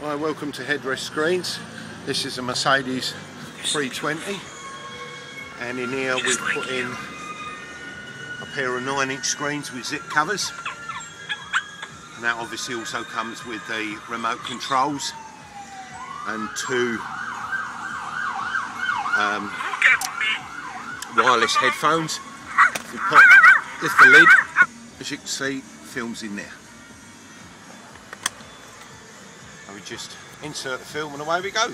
Hi, welcome to Headrest Screens. This is a Mercedes 320 and in here we've put in a pair of 9 inch screens with zip covers and that obviously also comes with the remote controls and two um, wireless headphones. We put, lift the lid, as you can see, films in there. We just insert the film and away we go.